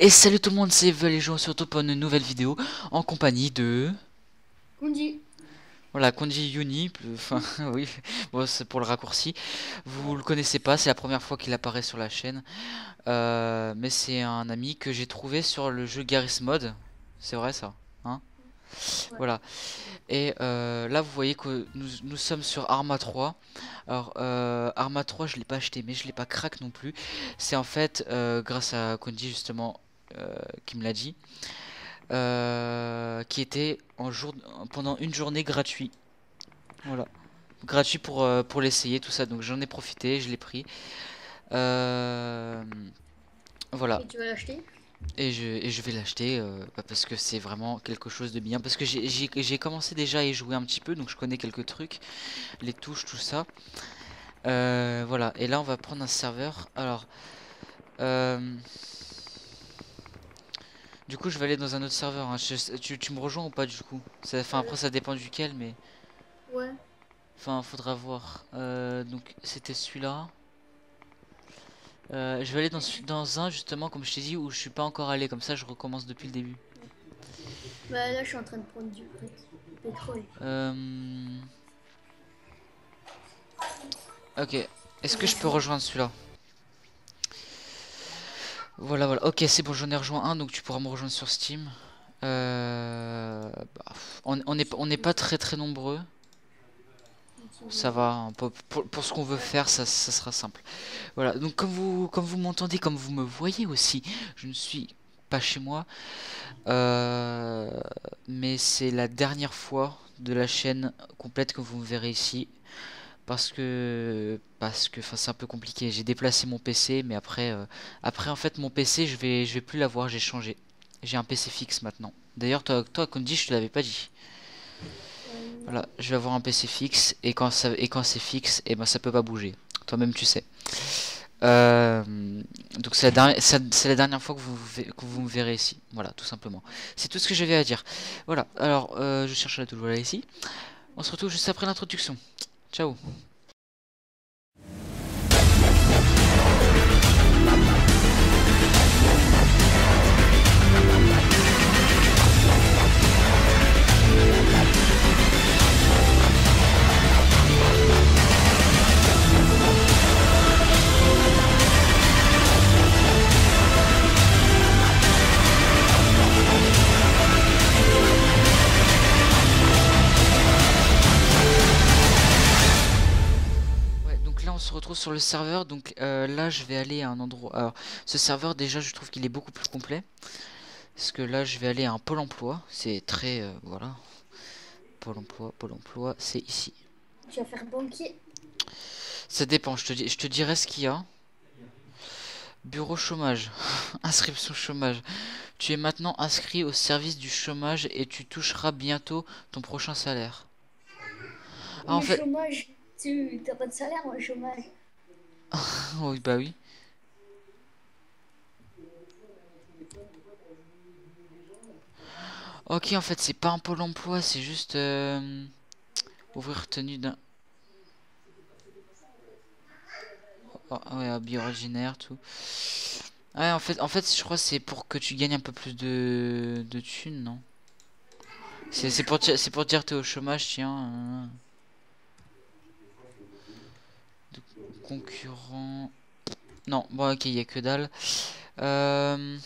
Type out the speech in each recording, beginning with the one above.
Et salut tout le monde, c'est Val et je surtout pour une nouvelle vidéo en compagnie de... Kundi. Voilà, Konji Yuni, enfin oui, bon, c'est pour le raccourci. Vous le connaissez pas, c'est la première fois qu'il apparaît sur la chaîne. Euh, mais c'est un ami que j'ai trouvé sur le jeu Garry's Mod. C'est vrai ça hein? Voilà. Et euh, là vous voyez que nous, nous, sommes sur Arma 3. Alors euh, Arma 3 je l'ai pas acheté mais je l'ai pas crack non plus. C'est en fait grâce à Konji justement qui me l'a dit. Euh, qui était en jour pendant une journée gratuit. Voilà. Gratuit pour, euh, pour l'essayer, tout ça. Donc j'en ai profité, je l'ai pris. Euh, voilà. Et tu vas l'acheter? Et je, et je vais l'acheter euh, bah, parce que c'est vraiment quelque chose de bien. Parce que j'ai- commencé déjà à y jouer un petit peu, donc je connais quelques trucs. Les touches, tout ça. Euh, voilà. Et là, on va prendre un serveur. Alors... Euh, du coup, je vais aller dans un autre serveur. hein. Je- tu, tu me rejoins ou pas du coup? Ça- Enfin, après, ça dépend duquel, mais... Ouais. Enfin, faudra voir. Euh, donc, c'était celui-là. Euh, je vais aller dans, dans un, justement, comme je t'ai dit, où je suis pas encore allé. Comme ça, je recommence depuis le début. Bah là, je suis en train de prendre du pét- pétrole. Euh... Ok. Est-ce que je peux rejoindre celui-là? Voilà, voilà. Ok, c'est bon, j'en ai rejoint un, donc tu pourras me rejoindre sur Steam. Euh... bah, on n'est on pas très très nombreux. Ça va, pour, pour- ce qu'on veut faire, ça, ça sera simple. Voilà, donc comme vous, comme vous m'entendez, comme vous me voyez aussi, je ne suis pas chez moi, euh, mais c'est la dernière fois de la chaîne complète que vous me verrez ici, parce que, parce que, c'est un peu compliqué. J'ai déplacé mon PC, mais après, euh, après en fait, mon PC, je vais, je vais plus l'avoir, j'ai changé. J'ai un PC fixe maintenant. D'ailleurs, toi, toi, Kondi, je te l'avais pas dit. Voilà, je vais avoir un PC fixe et quand ça et quand c'est fixe, et ben ça peut pas bouger. Toi-même tu sais. Euh, donc c'est la dernière fois que vous que vous me verrez ici. Voilà, tout simplement. C'est tout ce que j'avais à dire. Voilà. Alors euh, je cherche la touche voilà ici. On se retrouve juste après l'introduction. Ciao. Se retrouve sur le serveur. Donc euh, là je vais aller à un endroit. Alors ce serveur déjà je trouve qu'il est beaucoup plus complet. Parce que là je vais aller à un pôle emploi. C'est très euh, voilà. Pôle emploi, pôle emploi, c'est ici. Tu vas faire banquier? Ça dépend, je te dis, je te dirai ce qu'il y a. Bureau chômage, inscription chômage. Tu es maintenant inscrit au service du chômage et tu toucheras bientôt ton prochain salaire. Ah, en fait, chômage, tu t'as pas de salaire au chômage. oui, bah oui. Ok, en fait, c'est pas un pôle emploi, c'est juste euh, ouvrir tenue d'un. Oh, ouais, habit originaire, tout. Ouais, en fait, en fait, je crois que c'est pour que tu gagnes un peu plus de, de thunes, non? C'est pour, pour dire t'es au chômage, tiens. euh. De- concurrent. Non, bon, ok, il y a que dalle. Euh,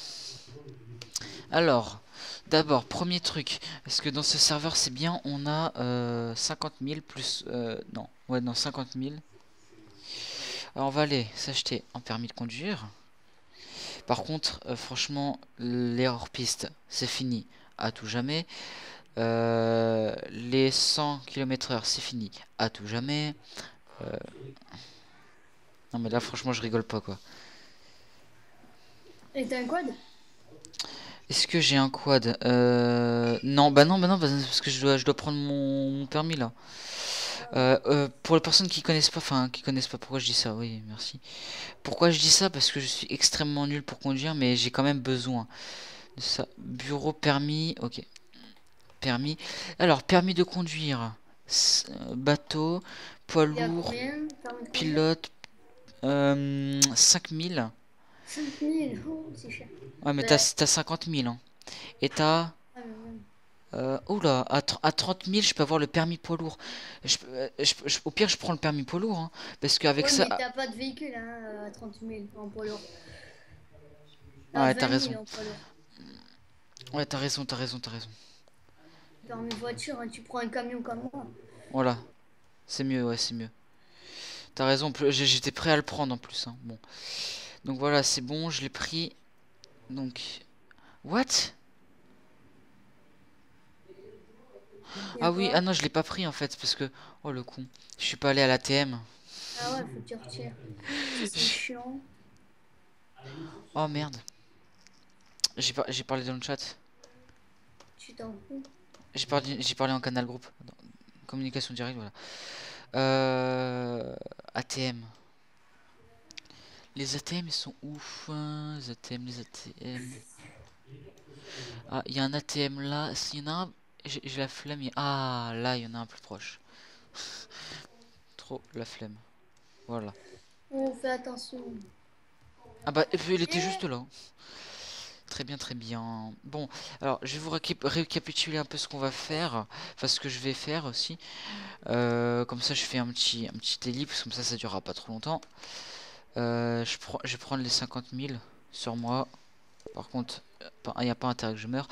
Alors, d'abord, premier truc. Est-ce que dans ce serveur, c'est bien On a euh, 50 000 plus. euh, non, ouais, non, 50 000. Alors, on va aller s'acheter un permis de conduire. Par contre, euh, franchement, l'erreur piste, c'est fini à tout jamais. Euh, les 100 km/h, c'est fini à tout jamais. Non, mais là, franchement, je rigole pas, quoi. Et t'as un quad? Est-ce que j'ai un quad? Euh... Non, bah non, bah non, bah parce que je dois, je dois prendre mon, mon permis là. Euh, euh, pour les personnes qui connaissent pas, enfin qui connaissent pas pourquoi je dis ça, oui, merci. Pourquoi je dis ça? Parce que je suis extrêmement nul pour conduire, mais j'ai quand même besoin de ça. Bureau permis, ok. Permis. Alors, permis de conduire, euh, bateau, poids lourd, pilote, euh, 5000. 5000, oh, c'est cher. Ouais, mais Ouais. t'as t'as 50 000. Hein. Et t'as. Ouais. Euh, oula, à, à 30 000, je peux avoir le permis poids lourd. Je, euh, je je- au pire, je prends le permis poids lourd. hein, parce qu'avec Ouais, ça. mais t'as pas de véhicule hein, à 30 000 en poids lourd. Ouais, À t'as 20 000 raison. Ouais, t'as raison, t'as raison, t'as raison. Permis voiture, hein, tu prends un camion comme moi. Voilà. C'est mieux, ouais, c'est mieux. T'as raison, j'étais prêt à le prendre en plus. hein, Bon. Donc voilà, c'est bon, je l'ai pris. Donc. What? Ah oui, ah non, je l'ai pas pris en fait, parce que. Oh le con. Je suis pas allé à l'ATM. Ah ouais, faut que tu retires. C'est chiant. Oh merde. J'ai par- j'ai parlé dans le chat. Tu t'en fous. J'ai parlé, parlé en canal groupe. Communication directe, voilà. Euh, ATM. Les ATM, ils sont ouf. hein, Les ATM, les ATM. Ah, il y a un ATM là. S'il y en a un, j'ai la flemme. y Ah, là, il y en a un plus proche. Trop la flemme. Voilà. On fait attention. Ah bah, il était juste là. Très bien, très bien. Bon, alors je vais vous récap- récapituler un peu ce qu'on va faire, enfin ce que je vais faire aussi. Euh, comme ça, je fais un petit, un petit ellipse, comme ça, ça durera pas trop longtemps. Euh, je, prends, je vais prendre les 50 000 sur moi. Par contre, il n'y a pas intérêt que je meure.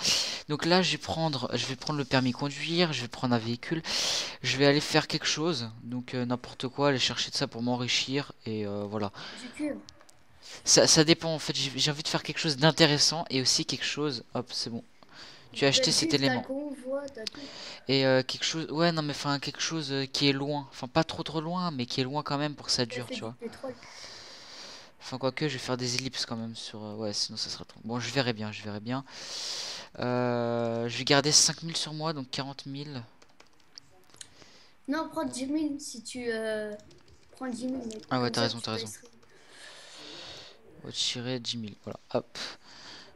Donc là, je vais prendre, je vais prendre le permis conduire, je vais prendre un véhicule, je vais aller faire quelque chose, donc euh, n'importe quoi, aller chercher de ça pour m'enrichir et euh, voilà. Ça, ça dépend en fait, j'ai envie de faire quelque chose d'intéressant et aussi quelque chose. Hop, c'est bon. Tu as acheté cet élément. Convoi. Et euh, quelque chose. Ouais, non, mais enfin, quelque chose euh, qui est loin. Enfin, pas trop trop loin, mais qui est loin quand même pour que ça dure, tu vois. pétrole. Enfin, quoique, je vais faire des ellipses quand même sur. euh, Ouais, sinon ça sera trop. Bon, je verrai bien, je verrai bien. Euh, je vais garder 5000 sur moi, donc 40 000. Non, prends 10 000 si tu euh, prends 10 000. mec. Ah ouais, t'as raison, t'as raison. Retirer 10 000. Voilà, hop.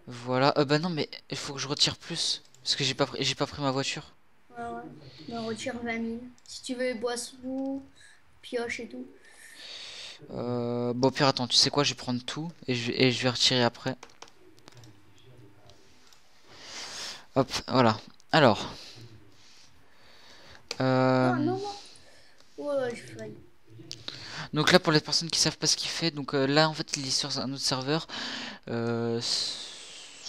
Voilà. Euh, bah non, mais il faut que je retire plus. Parce que j'ai pas pris, j'ai pas pris ma voiture. Ouais, ouais. Ben, retire 20 000. Si tu veux boisson, pioche et tout. Euh, bon, au pire, attends, tu sais quoi, je vais prendre tout et je, vais- et je vais retirer après. Hop, voilà. Alors. Euh, Ah non, non. Ouais, je failli. Donc là, pour les personnes qui savent pas ce qu'il fait, donc euh, là, en fait, il est sur un autre serveur. Euh,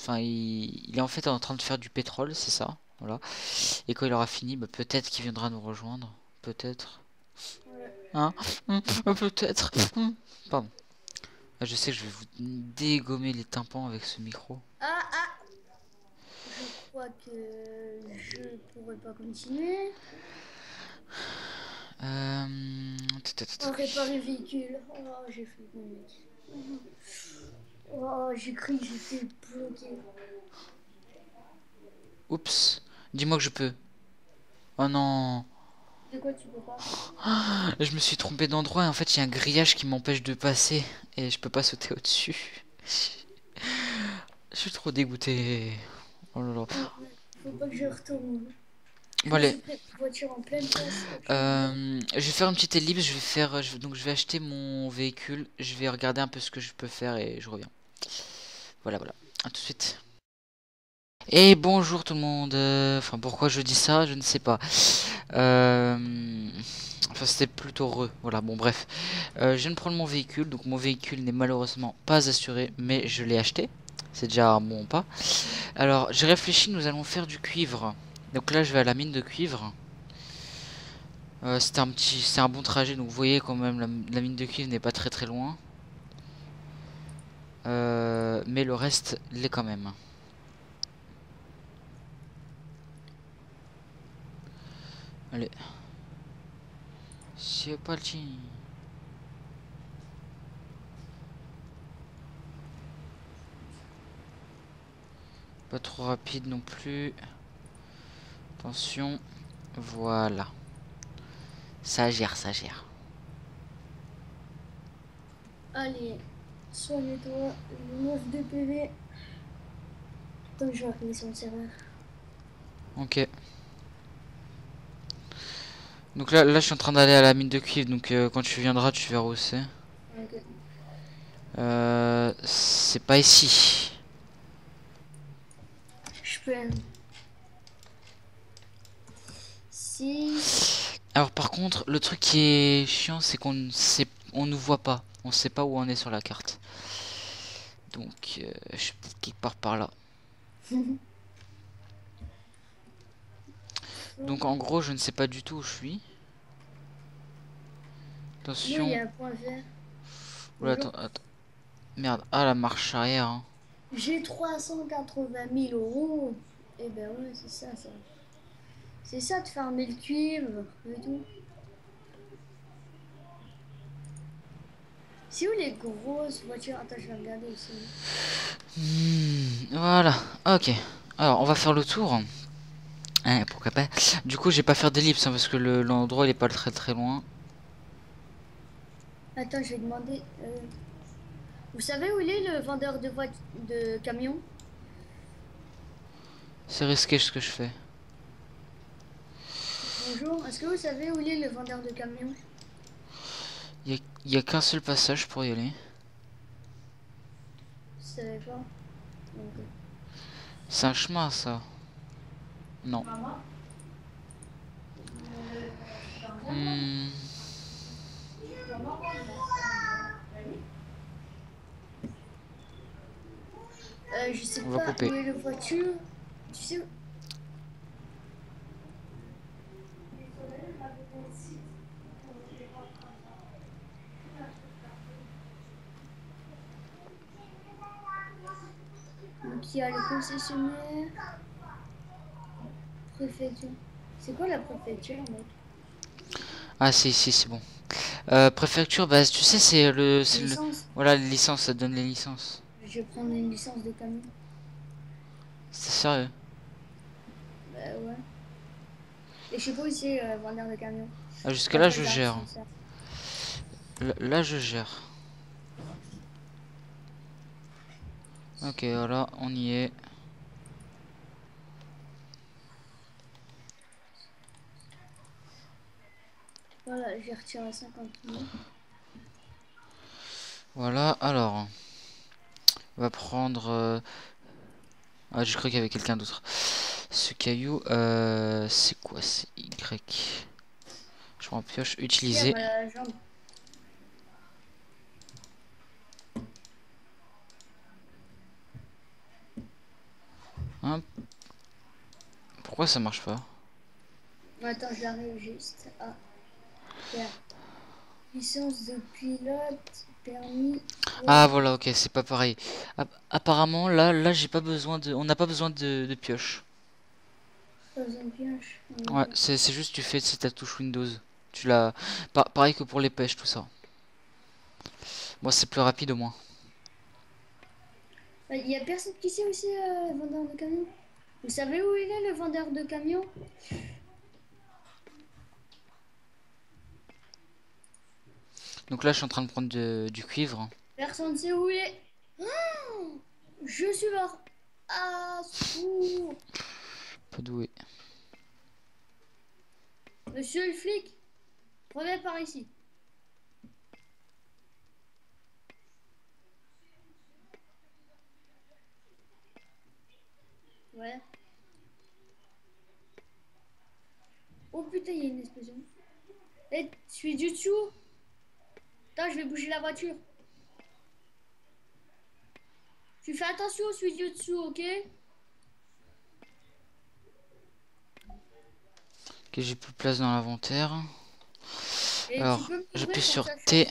Enfin, il, il est en fait en train de faire du pétrole, c'est ça. Voilà. Et quand il aura fini, bah, peut-être qu'il viendra nous rejoindre. Peut-être. Hein? Hum, euh, Peut-être. Hum. Pardon. Ah, Je sais que je vais vous dégommer les tympans avec ce micro. Ah, ah Je crois que je pourrais pas continuer. Euh... On. Oh, j'ai fait mon mec. Oh, j'ai cru que j'étais bloqué. Oups. Dis-moi que je peux. Oh non. De quoi tu peux pas? Je me suis trompé d'endroit et en fait il y a un grillage qui m'empêche de passer et je peux pas sauter au-dessus. Je suis trop dégoûté. Oh là là. Faut pas que je retourne. Bon allez. Euh, je vais faire une petite ellipse, je vais faire je- donc je vais acheter mon véhicule, je vais regarder un peu ce que je peux faire et je reviens. Voilà voilà. À tout de suite. Et bonjour tout le monde. Enfin pourquoi je dis ça, je ne sais pas. Euh, Enfin c'était plutôt heureux. Voilà bon bref. Euh, je viens de prendre mon véhicule, donc mon véhicule n'est malheureusement pas assuré, mais je l'ai acheté. C'est déjà un bon pas. Alors j'ai réfléchi, nous allons faire du cuivre. Donc là je vais à la mine de cuivre. Euh, c'est un petit, c'est un bon trajet, donc vous voyez quand même la, la mine de cuivre n'est pas très très loin. Euh, mais le reste l'est quand même. Allez. C'est parti. Pas trop rapide non plus. Attention. Voilà. Ça gère, ça gère. Allez, soigne-toi. 9 de PV. Attends, je vais appeler son serveur. Ok. Donc là, là, je suis en train d'aller à la mine de cuivre. Donc euh, quand tu viendras, tu verras où c'est. Ok. Euh, c'est pas ici. Je peux. Alors par contre, le truc qui est chiant, c'est qu'on ne sait, on nous voit pas. On sait pas où on est sur la carte. Donc, euh, je suis peut-être quelque part par là. Donc en gros, je ne sais pas du tout où je suis. Attention. il y a un point vert. Oula, Bonjour. attends, attends. Merde. Ah, la marche arrière. hein. J'ai 380 000 euros. Eh ben ouais, c'est ça, ça. C'est ça de farmer le cuivre et tout. C'est où les grosses voitures? Attends, je vais regarder aussi. Voilà. Ok. Alors, on va faire le tour. Hein, pourquoi pas. Du coup, je vais pas faire d'ellipse hein, parce que le- l'endroit il est pas très très loin. Attends, je vais demander. euh, Vous savez où il est le vendeur de de camions? C'est risqué ce que je fais. Bonjour, est-ce que vous savez où il est le vendeur de camions Il y a, qu'un seul passage pour y aller. Savais pas. C'est un chemin ça. Non. Hmm, Euh, je sais On va pas couper. où est la voiture. Tu sais Donc il y a le concessionnaire. Préfecture. C'est quoi la préfecture mec? Ah si si c'est bon. Euh, préfecture, bah tu sais c'est le, le, voilà les licences, ça donne les licences. Je vais prendre une licence de camion. C'est sérieux? Bah ouais. Et je sais pas où c'est euh, vendeur de camion. Ah, jusque là je gère. Là, là, je gère. Ok voilà, on y est. Voilà, j'ai retiré 50 000. Voilà, alors. On va prendre... euh, Ah, je crois qu'il y avait quelqu'un d'autre. Ce caillou, euh, c'est quoi C'est Y? Je prends pioche, utiliser. Jambe. Pourquoi ça marche pas? Attends, j'arrive juste à faire licence de pilote, permis. Ah voilà, ok, c'est pas pareil. App- apparemment, là, là, j'ai pas besoin de... On n'a pas besoin de, de pioche. Pas besoin de pioche. Ouais, c'est juste tu fais c'est ta touche Windows. Tu l'as... pa- pareil que pour les pêches, tout ça. Bon, c'est plus rapide au moins. Il y a personne qui sait où c'est euh, le vendeur de camion. Vous savez où il est le vendeur de camion Donc là, je suis en train de prendre de- du cuivre. Personne ne sait où il est. Oh je suis mort. Ah. Doué. Monsieur le flic, revenez par ici. Ouais. Oh putain, il y a une explosion. Eh, je suis du dessous. Attends, je vais bouger la voiture. Tu fais attention, je suis du dessous, ok? Ok, j'ai plus de place dans l'inventaire. Alors, j'appuie sur T.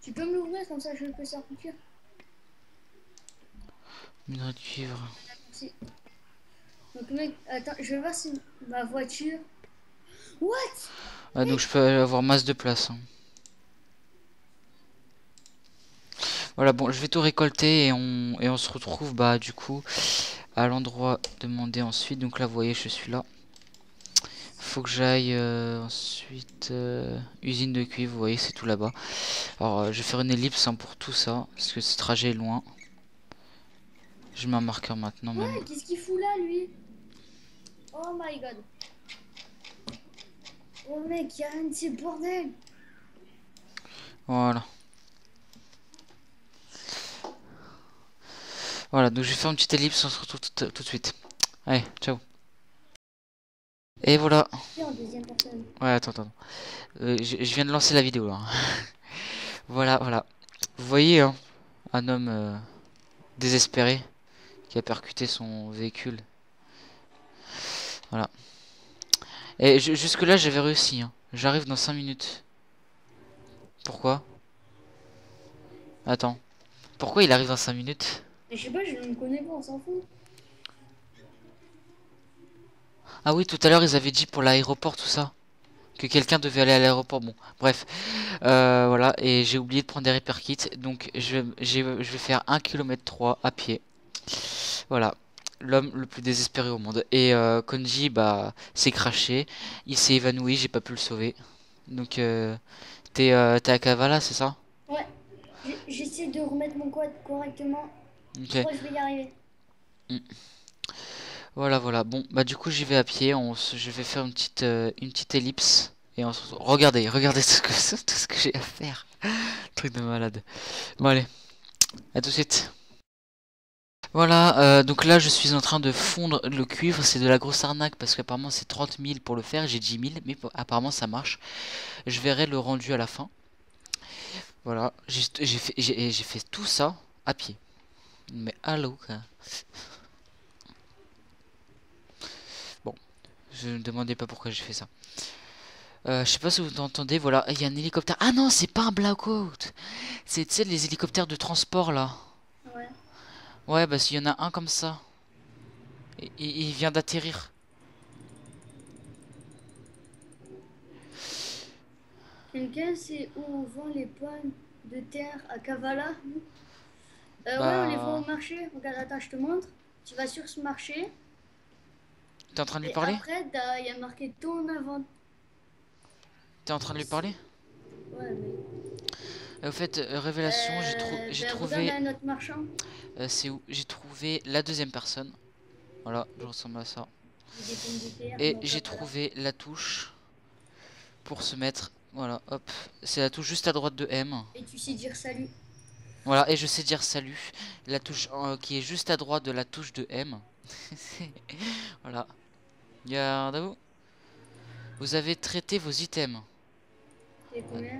Tu peux me l'ouvrir comme ça, je peux sortir. Minerai de cuivre. Donc mec, attends, je vais voir si ma voiture. What? Ah, donc je peux avoir masse de place. hein. Voilà, bon, je vais tout récolter et on, et on se retrouve, bah, du coup, à l'endroit demandé ensuite. Donc là, vous voyez, je suis là. Faut que j'aille euh, ensuite euh, usine de cuivre, vous voyez, c'est tout là-bas. Alors, euh, je vais faire une ellipse hein, pour tout ça, parce que ce trajet est loin. Je mets un marqueur maintenant, même. Ouais, qu'est-ce qu'il fout là, lui? Oh my god. Oh mec, y'a rien de ces bordels. Voilà. Voilà, donc je vais faire une petite ellipse, on se retrouve tout, de suite. Allez, ciao. Et voilà. Ouais, attends, attends. Euh, je, viens de lancer la vidéo là. voilà, voilà. Vous voyez, hein, un homme euh, désespéré qui a percuté son véhicule. Voilà. Et ju- jusque là, j'avais réussi. hein. J'arrive dans 5 minutes. Pourquoi? Attends. Pourquoi il arrive dans 5 minutes? Mais je sais pas, je ne connais pas, on s'en fout. Ah oui, tout à l'heure, ils avaient dit pour l'aéroport, tout ça. Que quelqu'un devait aller à l'aéroport. Bon, bref. Euh, voilà, et j'ai oublié de prendre des repair kits. Donc, je je vais faire 1 km 3 à pied. Voilà. L'homme le plus désespéré au monde. Et euh, Konji, bah, s'est craché. Il s'est évanoui, j'ai pas pu le sauver. Donc, euh, t'es euh, à Kavala, c'est ça? Ouais. J'essaie de remettre mon code correctement. Ok. Je crois que je vais y arriver. Voilà, voilà. Bon, bah du coup, j'y vais à pied. On se- je vais faire une petite, euh, une petite ellipse. Et on se retrouve- Regardez, regardez tout ce que, tout ce que j'ai à faire. Truc de malade. Bon, allez. À tout de suite. Voilà, euh, donc là, je suis en train de fondre le cuivre. C'est de la grosse arnaque parce qu'apparemment, c'est 30 000 pour le faire. J'ai 10 000, mais apparemment, ça marche. Je verrai le rendu à la fin. Voilà, fait, j'ai fait tout ça à pied. Mais allô, quoi. Je ne demandais pas pourquoi j'ai fait ça. Euh, je sais pas si vous entendez, voilà, il y a un hélicoptère. Ah non, c'est pas un Blackout. C'est, tu sais, les hélicoptères de transport là. Ouais. Ouais, bah s'il y en a un comme ça. Et, et- il vient d'atterrir. Quelqu'un sait où on vend les pommes de terre à Kavala? Euh, Bah. Ouais, on les vend au marché. Regarde, attends, je te montre. Tu vas sur ce marché. T'es en train de lui parler? après, il y a marqué ton inventaire. T'es en train de lui parler? Ouais, mais. Au fait, euh, révélation, j'ai trou- Euh, j'ai ben, trouvé. regarde un autre marchand. euh, c'est où? J'ai trouvé la deuxième personne. Voilà, je ressemble à ça. Et j'ai trouvé la touche pour se mettre. Voilà, hop. C'est la touche juste à droite de M. Et tu sais dire salut. Voilà, et je sais dire salut. La touche euh, qui est juste à droite de la touche de M. voilà. Garde à vous. Vous avez traité vos items.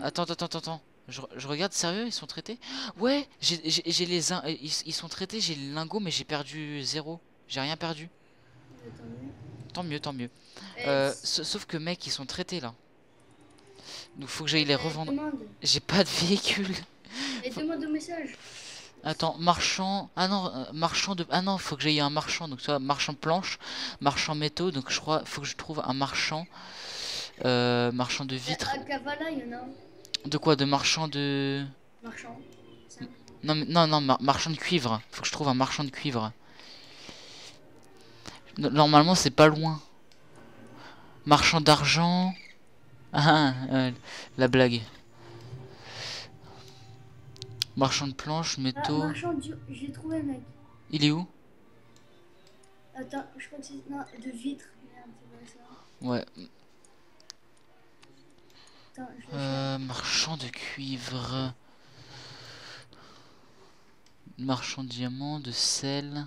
Attends, attends, attends, attends. Je, re- je regarde, sérieux, ils sont traités? Ouais, j'ai les uns. Ils, ils sont traités, j'ai le lingot, mais j'ai perdu zéro. J'ai rien perdu. Tant mieux, tant mieux. Euh, sauf que, mec, ils sont traités là. Donc faut que j'aille les revendre. J'ai pas de véhicule. Et demande au message. Attends, marchand. Ah non, euh, marchand de. Ah non, faut que j'aille un marchand. Donc, vois, marchand planche, marchand métaux. Donc, je crois, faut que je trouve un marchand. Euh, marchand de vitres. À Kavala, il y en a un. De quoi De marchand de. Marchand. Non, mais- non, non, mar- marchand de cuivre. Faut que je trouve un marchand de cuivre. No- Normalement, c'est pas loin. Marchand d'argent. Ah, euh, la blague. Marchand de planches, Ah, métaux. marchand, du- j'ai trouvé, mec. Il est où? Attends, je crois que c'est. Non, de vitres. Merde, c'est pas ça. Ouais. Attends, je vais Euh, marchand de cuivre. Marchand de diamants, de sel.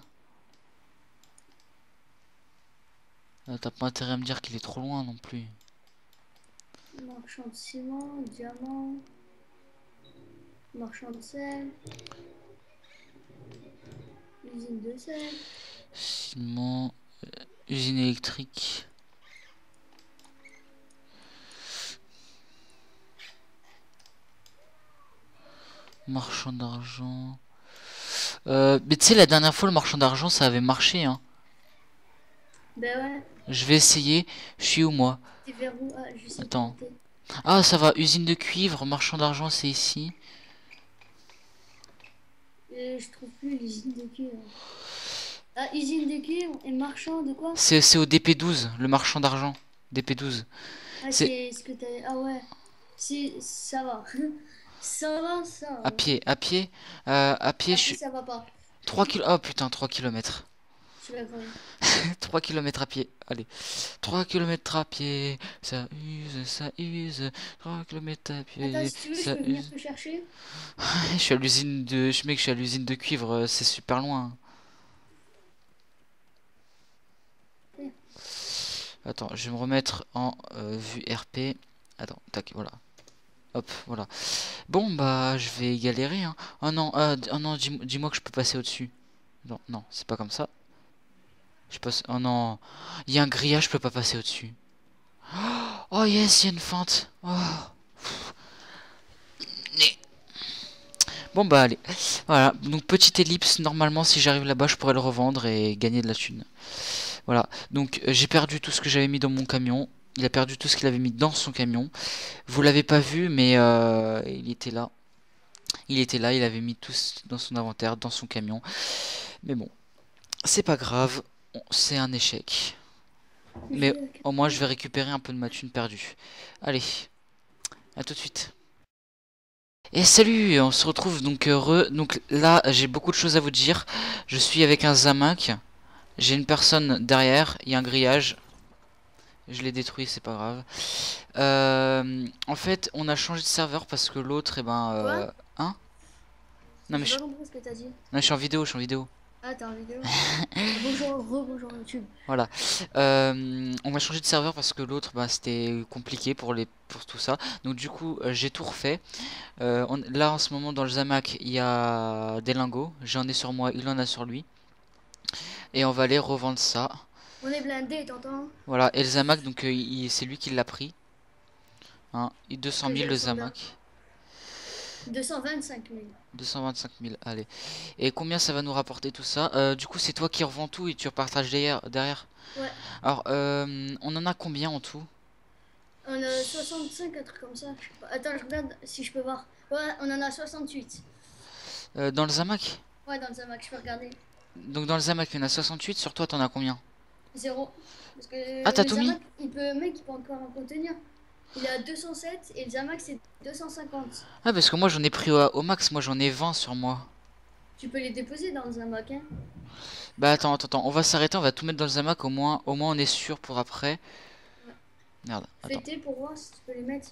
Euh, T'as pas intérêt à me dire qu'il est trop loin non plus. Marchand de ciment, diamant. Marchand de sel. Usine de sel. Ciment, euh, usine électrique. Marchand d'argent. Euh, mais tu sais, la dernière fois, le marchand d'argent, ça avait marché, hein. Ben ouais, Je vais essayer. Je suis où, moi? où? Ah, je Attends. Ah, ça va. Usine de cuivre, marchand d'argent, c'est ici. Je trouve plus l'usine de cuivre. Ah, usine de cuivre et marchand de quoi? C'est c'est au DP12, le marchand d'argent. DP12. Ah, c'est- ce que t'as. Ah ouais. Si, ça va. ça va, ça va. À pied, à pied. euh, à pied, je suis. ça va pas. 3 km. Oh putain, 3 km. Je vais voir. 3 km à pied. Allez. 3 km à pied. Ça use, ça use. 3 km à pied. Attends, si tu veux, je ça peux venir use. te chercher. Je suis à l'usine de. Je je suis à l'usine de cuivre, c'est super loin. Ouais. Attends, je vais me remettre en euh, vue RP. Attends, tac, voilà. Hop, voilà. Bon, bah, je vais galérer, hein. Oh non, euh, oh non, dis- dis-moi que je peux passer au-dessus. Non, non, c'est pas comme ça. Je. Oh non, il y a un grillage, je peux pas passer au-dessus. Oh yes, il y a une fente. Oh. Bon bah allez, voilà, donc petite ellipse, normalement si j'arrive là-bas je pourrais le revendre et gagner de la thune. Voilà, donc euh, j'ai perdu tout ce que j'avais mis dans mon camion, il a perdu tout ce qu'il avait mis dans son camion. Vous l'avez pas vu mais euh, il était là. Il était là, il avait mis tout dans son inventaire, dans son camion. Mais bon, c'est pas grave, c'est un échec. Mais au moins je vais récupérer un peu de ma thune perdue. Allez, à tout de suite. Et salut, on se retrouve donc heureux. Donc là, j'ai beaucoup de choses à vous dire. Je suis avec un Zamak. J'ai une personne derrière. Il y a un grillage. Je l'ai détruit, c'est pas grave. Euh, en fait, on a changé de serveur parce que l'autre, eh ben, euh, hein? Non mais non, je suis en vidéo, je suis en vidéo. Ah, t'es en vidéo. bonjour, re-bonjour YouTube. Euh, on va changer de serveur parce que l'autre, bah, c'était compliqué pour les, pour tout ça. Donc du coup, euh, j'ai tout refait. Euh, on- là, en ce moment, dans le Zamak, il y a des lingots. J'en ai sur moi, il en a sur lui. Et on va aller revendre ça. On est blindé, t'entends? Voilà. Et le Zamak, donc euh, c'est lui qui l'a pris. Hein, et 200 000 j'ai le. Zamak. 225 000. 225 000, allez. Et combien ça va nous rapporter tout ça? Euh, Du coup, c'est toi qui revends tout et tu repartages derrière. derrière? Ouais. Alors, euh, on en a combien en tout? On a 65, un truc comme ça. Attends, je regarde si je peux voir. Ouais, on en a 68. Euh, Dans le Zamak Ouais, dans le Zamac, je peux regarder. Donc dans le Zamak, il y en a 68. Sur toi, t'en as combien? Zéro. Parce que Ah, t'as tout mis? Zamac, il peut, mec, il peut encore en contenir. Il à 207 et le Zamac, c'est 250. Ah, parce que moi, j'en ai pris au, au max. Moi, j'en ai 20 sur moi. Tu peux les déposer dans le Zamac, hein. Bah, attends, attends, attends. On va s'arrêter. On va tout mettre dans le Zamak. Au moins, au moins on est sûr pour après. Merde, attends. Pour voir si tu peux les mettre.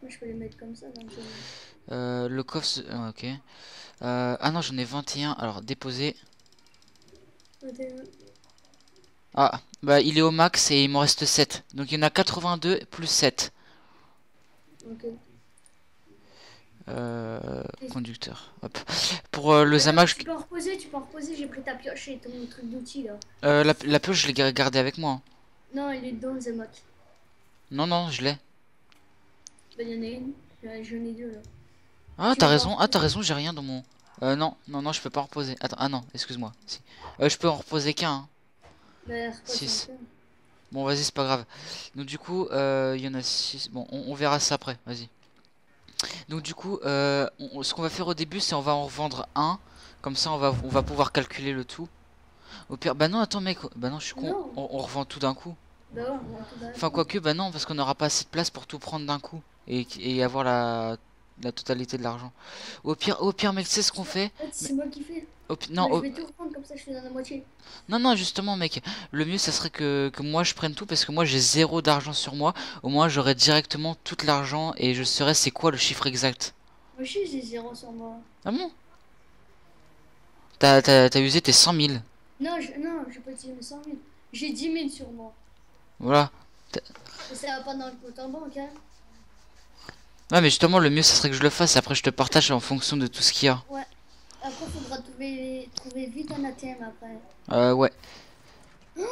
Moi, je peux les mettre comme ça dans le Zamac. Euh, le coffre... ah, ok. Euh, ah non, j'en ai 21. Alors, déposer. Attends, Ah, bah, il est au max et il m'en reste 7. Donc, il y en a 82 plus 7. Ok. Euh, conducteur. Hop. Pour euh, le Zamak, je- Tu peux en reposer, tu peux en reposer. J'ai pris ta pioche et ton truc d'outil là. euh, la, la pioche, je l'ai gar- gardée avec moi. Non, il est dans le Zamac. Non, non, je l'ai. Ben, il y en a une. J'en ai deux là. Ah, t'as raison. Ah, t'as raison, j'ai rien dans mon. Euh, non, non, non, je peux pas en reposer. Attends, ah non, excuse-moi. Si. Euh, je peux en reposer qu'un. hein. Ben, repose Six. un peu. Bon, vas-y, c'est pas grave. Donc, du coup, euh, il y en a 6. Bon, on, on verra ça après. Vas-y. Donc, du coup, euh, on- ce qu'on va faire au début, c'est on va en revendre un. Comme ça, on va, on va pouvoir calculer le tout. Au pire, bah non, attends, mec. Bah non, je suis con. Non. On, on revend tout d'un coup. Ouais, on va tout dans- Enfin, quoique, bah non, parce qu'on n'aura pas assez de place pour tout prendre d'un coup. Et, et avoir la, la totalité de l'argent. Au pire, au pire, mec, c'est ce qu'on fait. C'est moi qui fais. Au non, Non, au- je vais tout reprendre comme ça, je donne la moitié. non, non, justement, mec. Le mieux, ça serait que, que moi je prenne tout parce que moi j'ai zéro d'argent sur moi. Au moins, j'aurais directement tout l'argent et je saurais c'est quoi le chiffre exact. Moi aussi, j'ai zéro sur moi. Ah bon? T'as usé tes 100 000. Non, je, non, j'ai pas dit 100 000. J'ai 10 000 sur moi. Voilà. Ça va pas dans le compte en banque, hein. Ouais, mais justement, le mieux, ça serait que je le fasse. Après, je te partage en fonction de tout ce qu'il y a. Après, faudra trouver, trouver vite un ATM après. Euh, ouais.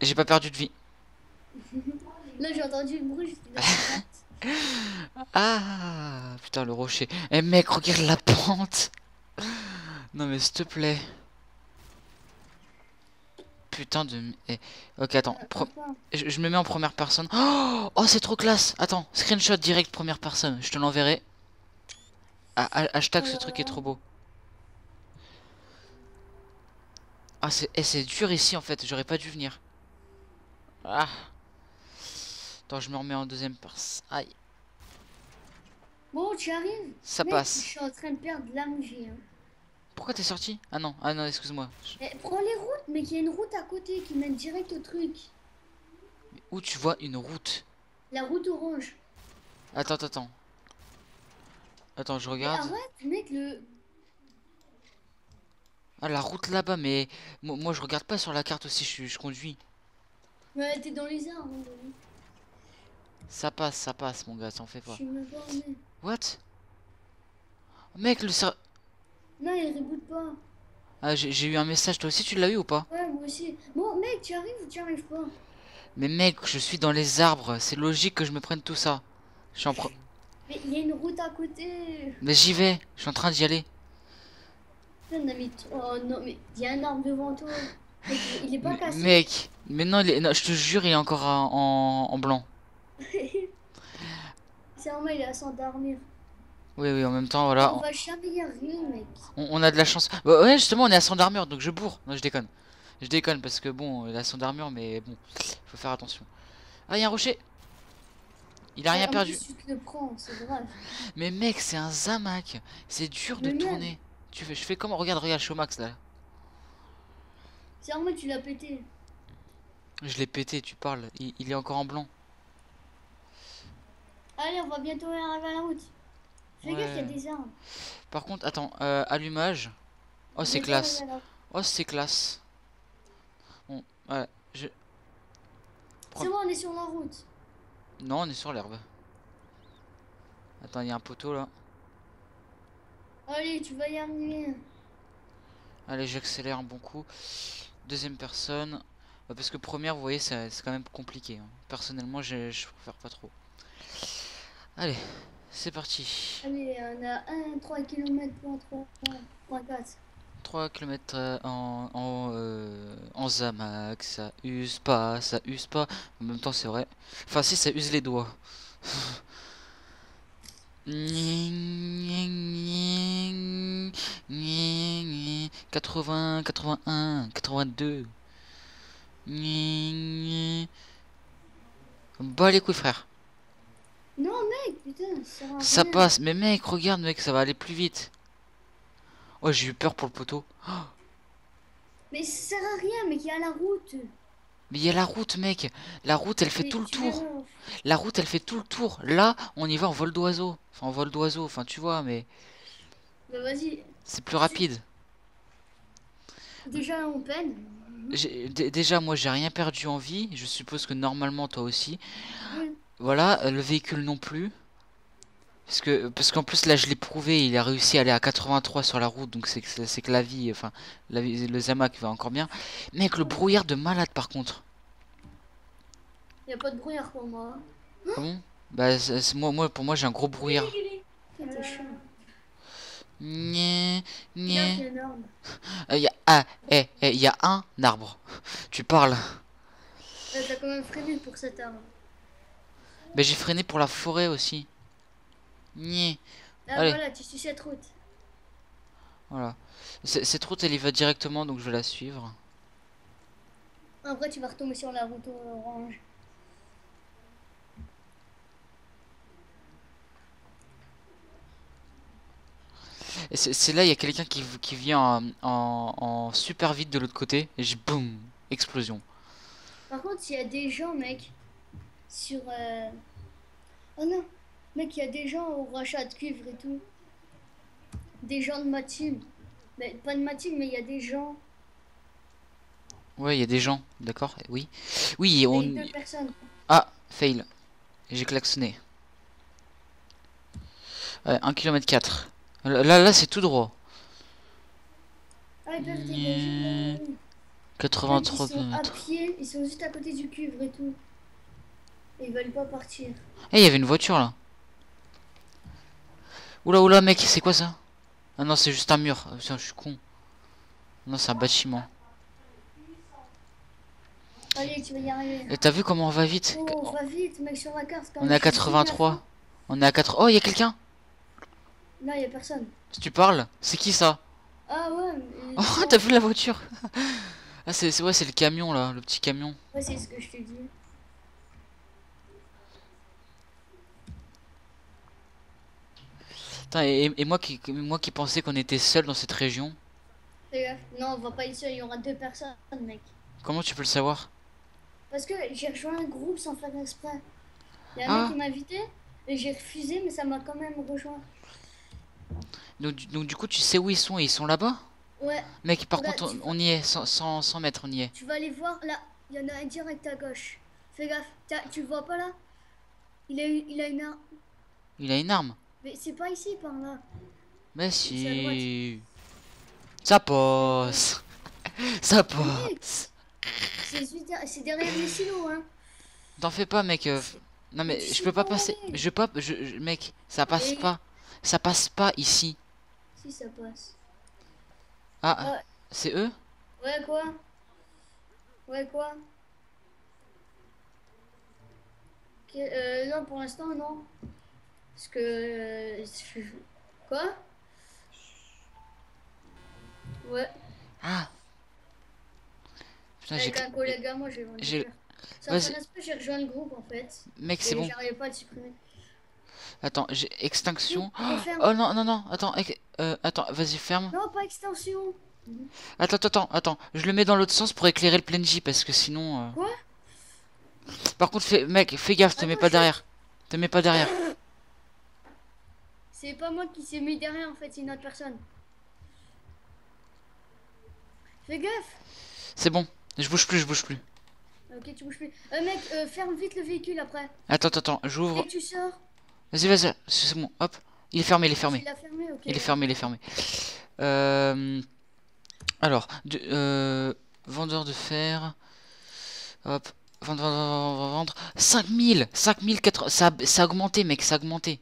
J'ai pas perdu de vie. Là, j'ai entendu le bruit, j'étais. Ah, putain, le rocher. Eh mec, regarde la pente. Non mais s'il te plaît. Putain de... eh, Ok, attends. pro- Je, je me mets en première personne. Oh, oh, c'est trop classe. Attends, screenshot direct première personne. Je te l'enverrai. Ah, ha- hashtag ce truc est trop beau. Ah, c'est eh, c'est dur ici en fait. J'aurais pas dû venir. Ah. Attends, je me remets en deuxième personne. Aïe, Bon, tu arrives ça Mec, passe. Je suis en train de perdre. Hein. Pourquoi t'es sorti? Ah non, ah non, excuse-moi. Eh, prends les routes, mais qu'il y a une route à côté qui mène direct au truc. Où tu vois une route? La route orange. Attends, attends, attends. Attends, je Mais regarde. arrête, mec, le. Ah, la route là-bas, mais moi, moi, je regarde pas sur la carte aussi, je, je conduis. Ouais, t'es dans les arbres. Ça passe, ça passe, mon gars, t'en fais Je pas. suis. What? Mec, le ser... Non, il reboot pas. Ah, j'ai eu un message, toi aussi tu l'as eu ou pas? Ouais, moi aussi. Bon, mec, tu arrives ou tu arrives pas? Mais mec, je suis dans les arbres, c'est logique que je me prenne tout ça. Je suis en pro- Mais il y a une route à côté. Mais j'y vais, je suis en train d'y aller. Putain, on a mis. Oh non, mais il y a un arbre devant toi. Mec, il est pas Mais- cassé. Mec, mais non, il est- non, je te jure, il est encore en, en- en blanc. C'est normal, il est à s'endormir. Oui, oui, en même temps, voilà. On va jamais y arriver, mec. On, on a de la chance. Bah, ouais, justement, on est à 100 d'armure, donc je bourre. Non, je déconne. Je déconne parce que bon, il a 100 d'armure, mais bon, faut faire attention. Ah, il y a un rocher. Il a rien En perdu. le prends, grave. Mais mec, c'est un Zamak. C'est dur de Mais merde. tourner. Tu fais, je fais comment? Regarde, regarde, je suis au max là. C'est normal, tu l'as pété. Je l'ai pété, tu parles. Il, il est encore en blanc. Allez, on va bientôt arriver à la route. Fais gaffe, il y a Ouais. des arbres. Par contre, attends, euh, allumage. Oh, c'est classe. Oh, c'est classe. Bon, ouais, je. C'est bon, on est sur la route. Non, on est sur l'herbe. Attends, il y a un poteau là. Allez, tu vas y arriver. Allez, j'accélère un bon coup. Deuxième personne. Euh, Parce que première, vous voyez, c'est c'est quand même compliqué. hein. Personnellement, je, je préfère pas trop. Allez, c'est parti. Allez, on a 1, 3 km, point 3, point 4. 3 km en, en, euh, en Zamac, ça use pas, ça use pas. En même temps, c'est vrai. Enfin, si, ça use les doigts. Gning, gning, gning, gning. 80, 81, 82. Gning, gning. Bah les couilles, frère. Non, putain, ça passe. Mais mec, regarde, mec, ça va aller plus vite. Oh, j'ai eu peur pour le poteau. Mais ça sert à rien, mec, il y a la route. Mais il y a la route, mec. La route, elle fait Mais tout le tour. La route, elle fait tout le tour. Là, on y va en vol d'oiseau. Enfin, en vol d'oiseau, enfin, tu vois, mais Bah vas-y, c'est plus rapide. déjà on peine. Déjà, moi, j'ai rien perdu en vie. Je suppose que normalement, toi aussi. Oui. Voilà, euh, le véhicule non plus. Parce que, parce qu'en plus, là, je l'ai prouvé, il a réussi à aller à 83 sur la route, donc c'est que, c'est c'est que la vie, enfin, la vie, le Zamac va encore bien. Mec, le brouillard de malade, par contre. Y a pas de brouillard pour moi. Ah bon? Bah, moi, moi, pour moi, j'ai un gros brouillard. Euh, y a, ah, eh, eh, y a un arbre. Tu parles. Ouais, T'as quand même freiné pour cet arbre. Mais j'ai freiné pour la forêt aussi. Ah Allez. voilà, tu suis cette route. Voilà. Cette route, elle y va directement, donc je vais la suivre. Après, tu vas retomber sur la route orange. C'est là, il y a quelqu'un qui, qui vient en, en- en super vite de l'autre côté. Et j'ai boum, explosion. Par contre, s'il y a des gens, mec, sur. euh, Oh non, mec, il y a des gens au rachat de cuivre et tout. Des gens de ma team. Mais pas de ma team, mais il y a des gens. Ouais, il y a des gens, d'accord Oui. Oui, et on... deux personnes. Ah, fail. J'ai klaxonné. Ouais, 1 km 4. Là, là, c'est tout droit. Ah, ils peuvent Nyeh. dégager. là, oui. 83 Ils sont à pied, ils sont juste à côté du cuivre et tout. Et ils veulent pas partir. Eh, il y avait une voiture là. Oula, oula, mec, c'est quoi ça? Ah non, c'est juste un mur. Ah, Putain, je suis con. Non, c'est un bâtiment. Allez, tu vas y arriver. Et t'as vu comment on va vite? Oh, va vite, mec, sur la carte. quand On est à je suis super 83. On est à 4. Oh, il y a quelqu'un? Non, y a personne. Si tu parles? C'est qui ça? Ah ouais, mais- Oh, t'as vu la voiture? Ah, c'est c'est- ouais, c'est le camion là, le petit camion. Ouais, c'est ce que je te dis. Putain, et, et moi qui moi qui pensais qu'on était seul dans cette région. Fais gaffe. Non, on va pas ici, il y aura deux personnes, mec. Comment tu peux le savoir? Parce que j'ai rejoint un groupe sans faire exprès. Il y a un Ah. mec qui m'a invité et j'ai refusé, mais ça m'a quand même rejoint. donc, du- donc du coup, tu sais où ils sont et ils sont là-bas? Ouais, Mec, par Bah, contre, on, on y est, 100, 100, 100 mètres, on y est. tu vas aller voir là. Il y en a un direct à gauche. Fais gaffe. Tu le vois pas là? Il a, il a une arme. Il a une arme? Mais c'est pas ici par là. Mais si. Ça passe. Ça passe. C'est derrière les silos, hein. T'en fais pas, mec. euh, Non mais je peux pas pas passer. Je peux pas. Je, mec, ça passe pas. Ça passe pas ici. Si ça passe. Ah, Ouais. c'est eux? Ouais, quoi? Ouais, quoi? Euh, non, pour l'instant, non. Parce que... euh, Quoi? Ouais, Ah. Putain, j'ai. avec un collègue à moi, j'ai vendu. Ça peu, j'ai rejoint le groupe, en fait. Mec, c'est bon. J'arrivais pas à le supprimer. Attends, j'ai extinction. Oh non, non, non. Attends, euh, attends, vas-y, ferme. Non, pas extension. Attends, attends, attends, attends. Je le mets dans l'autre sens pour éclairer le plein J parce que sinon. euh, Quoi? Par contre, fais... mec, fais gaffe, te mets pas je- derrière. Te mets pas derrière. C'est pas moi qui s'est mis derrière, en fait, c'est une autre personne. Fais gaffe. C'est bon. Je bouge plus, je bouge plus. Ok, tu bouges plus. Euh, mec, euh, ferme vite le véhicule après. Attends, attends, attends. J'ouvre. Tu sors. Vas-y, vas-y. C'est bon. Hop. Il est fermé, il est fermé. Il fermé. Il est fermé, il est fermé. Euh, Alors, de- euh, vendeur de fer. Hop. Vendre, vendre, vendre, vendre. 5000 5004 ça, a- ça a augmenté, mec, ça a augmenté.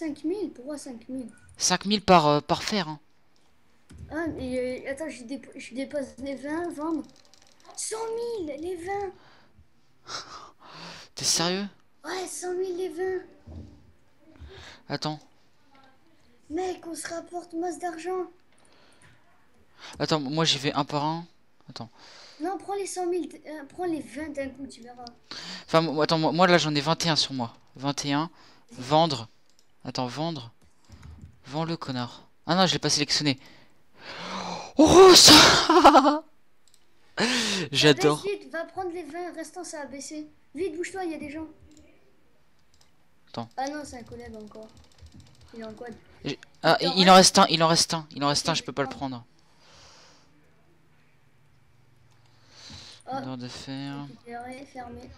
5000 Pourquoi 5000 5000 par, euh, par fer. hein. Ah, mais euh, attends, je, dépo- je dépose les 20, vendre. 100 000 les 20 T'es sérieux? Ouais, 100 000 les 20 Attends. Mec, on se rapporte masse d'argent. Attends, moi j'y vais un par un. Attends. Non, prends les 100 000, t- euh, prends les 20 d'un coup, tu verras. Enfin, moi- attends, moi, moi, là j'en ai 21 sur moi. 21. Vendre. Attends, vendre. Vends le connard. Ah non, je l'ai pas sélectionné. Oh ça J'adore. Vite, va prendre les 20 restants, ça a baissé. Vite, bouge-toi, il y a des gens. Attends. Ah non, c'est un collègue encore. Il est en quad. Ah, Il en il en reste un, il en reste un, il en reste un, je peux pas le prendre. Vendeur de fer. Récupérer, fermer,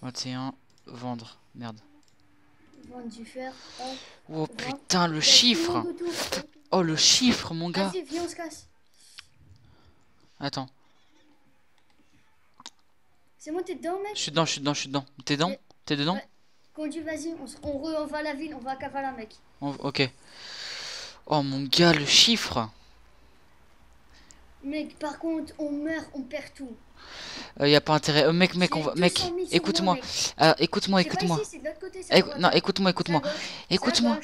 21. Vendre. Merde. vendre du fer. hop. Oh putain, le chiffre. Oh le chiffre, mon gars Vas-y, viens, on se casse. Attends, C'est moi, t'es dedans, mec? Je suis dedans, je suis dedans, je suis dedans. T'es dedans? T'es dedans? Conduis, vas-y, on, on, re- on va à la ville, on va à Kavala, mec. On- Ok. Oh mon gars, le chiffre Mec, par contre, on meurt, on perd tout. Euh, y a pas intérêt. Euh, mec, mec, on va... 200 Mec, 000 sur écoute-moi. Euh, écoute-moi, écoute-moi. Écou-. Non, écoute-moi, écoute-moi. Écoute-moi.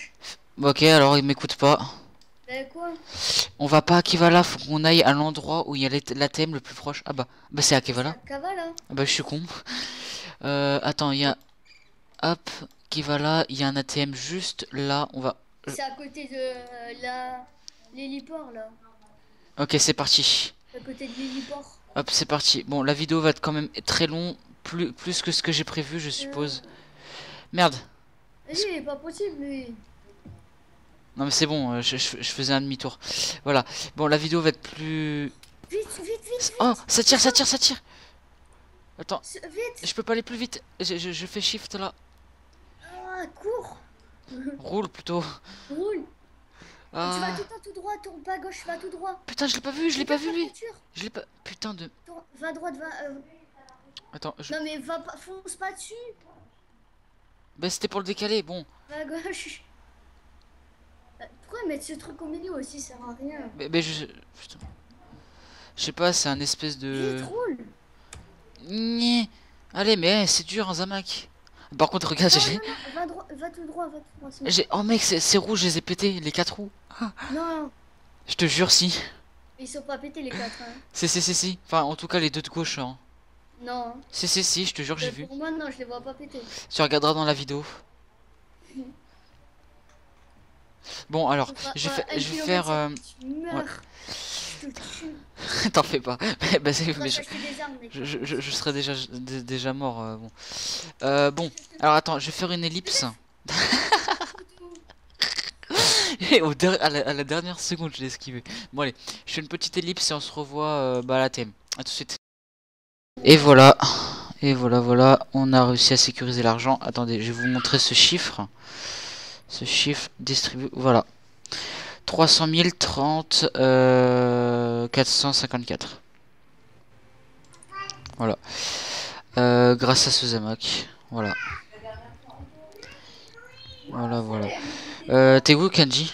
Ok, alors il m'écoute pas. Ben quoi? On va pas à Kivala, faut qu'on aille à l'endroit où il y a l'AT- l'ATM le plus proche. Ah bah, bah c'est à Kivala. Kavala. Ah bah je suis con. Euh, attends, il y a... Hop, Kivala, il y a un ATM juste là. On va... C'est à côté de euh, la... l'héliport, là. Ok, c'est parti. À côté de l'héliport. Hop, c'est parti. Bon, la vidéo va être quand même très long. Plus, plus que ce que j'ai prévu, je suppose. Merde. Pas possible, lui. Non mais c'est bon, euh, je, je- je faisais un demi-tour. Voilà. Bon, la vidéo va être plus... Vite, vite, vite, vite. Oh, ça tire, ça tire, ça tire Attends, Vite. je peux pas aller plus vite. Je, je- je fais shift là. Ah, cours. Roule plutôt. Roule. Tu vas Ah. tout le temps tout droit, tourne pas à gauche, va tout droit. Putain, je l'ai pas vu, je l'ai pas vu lui. voiture. Je l'ai pas... Putain de... Va à droite, va... euh, Attends, je... Non mais va pas, fonce pas dessus. Bah c'était pour le décaler, bon. Va à gauche. Euh, Pourquoi mettre ce truc au milieu aussi, ça sert à rien. Mais, mais je... Putain. Je sais pas, c'est un espèce de... Nyeh. Allez, mais c'est dur, un Zamak. Par contre, regarde, j'ai... va, droit, va tout droit, va tout droit. bon. Oh mec, c'est rouge, je les ai pétés, les quatre roues. Non, Je te jure, si. ils sont pas pétés les quatre. Hein. Si, si, si, si. Enfin, en tout cas, les deux de gauche. Hein. Non. Si, si, si, je te jure, j'ai Mais vu. Pour moi, non, je les vois pas péter. Tu regarderas dans la vidéo. Bon, alors, je vais, fa- je faire... euh. T'en fais pas. Mais, bah, mais je, je, je- je serais déjà, dé- déjà mort. euh, bon. Euh, bon, alors attends, je vais faire une ellipse. À, la, dernière seconde, je l'ai esquivé. Bon, allez, je fais une petite ellipse et on se revoit euh, bah, à la thème. A tout de suite. Et voilà. Et voilà, voilà. On a réussi à sécuriser l'argent. Attendez, je vais vous montrer ce chiffre. Ce chiffre distribué. Voilà. 300 000, 30, euh, 454. Voilà. Euh, grâce à ce Zamak. Voilà. Voilà, voilà. Euh, T'es où, Kanji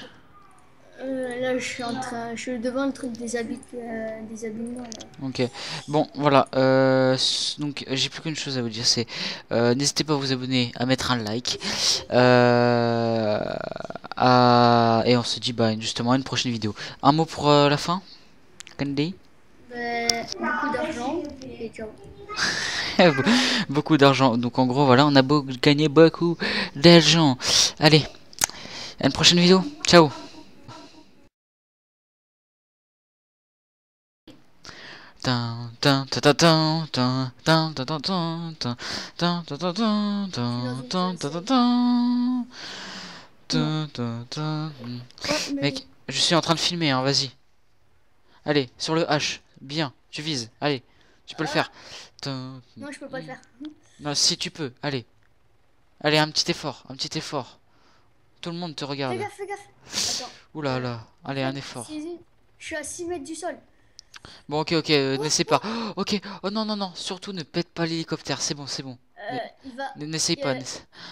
Euh, là, je suis en train, je suis devant le truc des habits, euh, des habillements. Là. Ok. Bon, voilà. Euh, donc, j'ai plus qu'une chose à vous dire, c'est n'hésitez pas à vous abonner, à mettre un like, à- et on se dit bah justement à une prochaine vidéo. Un mot pour la fin, Candy. Ben, beaucoup d'argent et ciao. beaucoup d'argent. Donc en gros, voilà, on a beau gagner beaucoup d'argent. Allez, à une prochaine vidéo. Ciao. Mec, je suis en train de filmer, hein, vas-y. Allez, sur le H. Bien, tu vises. Allez, tu peux le faire. Non, je peux pas le faire. non, si tu peux, allez. Allez, un petit effort, un petit effort. Tout le monde te Fais regarde. gaffe, fais gaffe. Attends. Ouh là là, allez, un effort. Je suis à 6 mètres du sol. Bon, ok, ok, euh, n'essaie pas. Oh, ok, oh non, non, non, surtout ne pète pas l'hélicoptère, c'est bon, c'est bon. Euh, il va. N'essaye pas. Euh,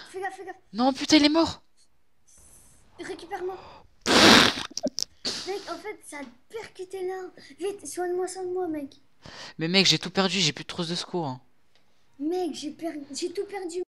Fais gaffe, fais gaffe. Non, putain, il est mort. Récupère-moi. mec, en fait, ça a percuté là. Vite, soigne-moi, soigne-moi, mec. Mais mec, j'ai tout perdu, j'ai plus de trousse de secours. hein. Mec, j'ai per... j'ai tout perdu.